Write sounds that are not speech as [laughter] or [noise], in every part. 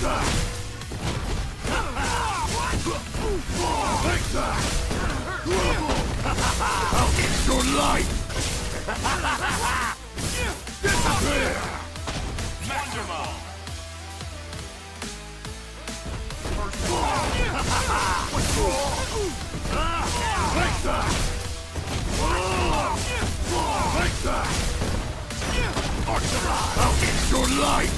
I'll! Take that! I'll end your life!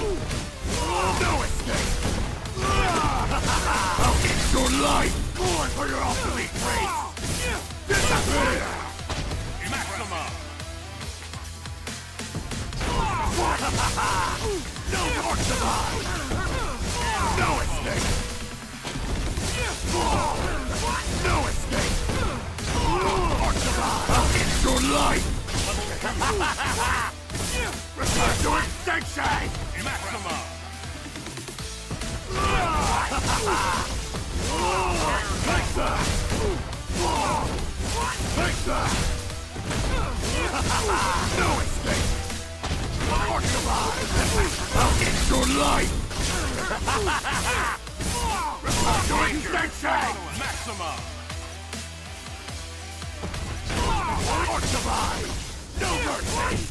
No escape! I'll end your life! Born for your obsolete race! Disappear! Maxima! No more survive! No escape! No escape! Or survive! I'll end your life! Return to extinction! Maxima! Take that! Take that! No escape! Survive! I'll end your life! Maxima! Survive! No mercy!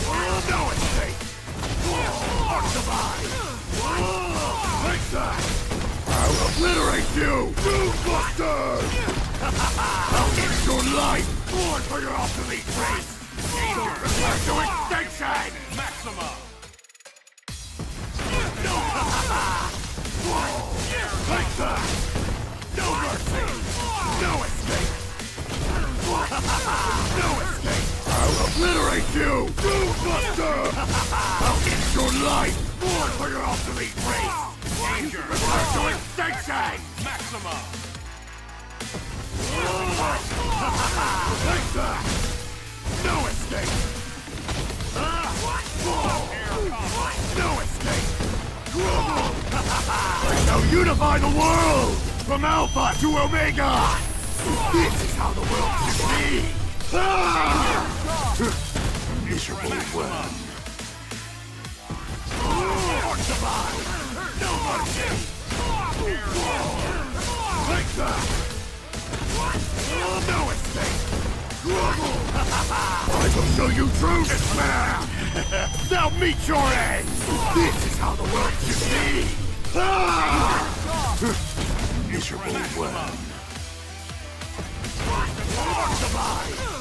obliterate you! Doombuster! I'll end your life! Born for your obsolete race! Return to extinction! Maxima! [laughs] Take that! No mercy! No escape! [laughs] No escape! I'll obliterate you! Doombuster! [laughs] I'll end your life! Born for your obsolete race! Danger! Return to extinction! Maxima! Take that! No escape! No escape! I shall unify the world! From Alpha to Omega! This is how the world should be! Miserable worm! Survive! No mercy! Take that! No escape! I will show you true despair! now meet your end! This is how the world should be! Miserable worm! Archibald!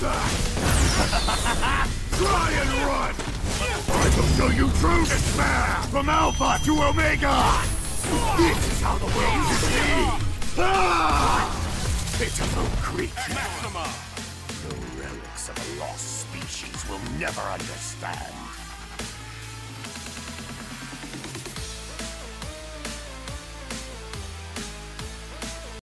[laughs] Try and run! I will show you true despair! From Alpha to Omega! This is how the world is made! Ah! Pitiful creature! Maxima! The relics of a lost species will never understand.